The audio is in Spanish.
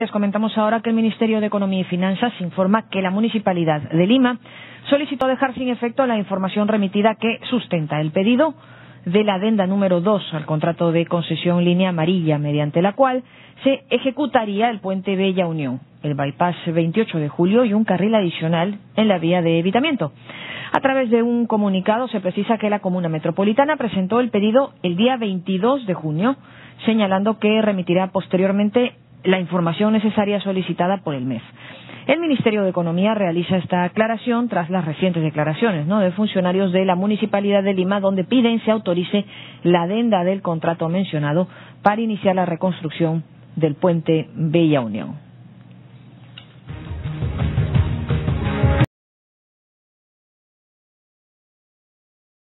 Les comentamos ahora que el Ministerio de Economía y Finanzas informa que la Municipalidad de Lima solicitó dejar sin efecto la información remitida que sustenta el pedido de la adenda número 2 al contrato de concesión línea amarilla, mediante la cual se ejecutaría el puente Bella Unión, el bypass 28 de julio y un carril adicional en la vía de evitamiento. A través de un comunicado se precisa que la Comuna Metropolitana presentó el pedido el día 22 de junio, señalando que remitirá posteriormente la información necesaria solicitada por el MES. El Ministerio de Economía realiza esta aclaración tras las recientes declaraciones de funcionarios de la Municipalidad de Lima, donde piden se autorice la adenda del contrato mencionado para iniciar la reconstrucción del puente Bella Unión.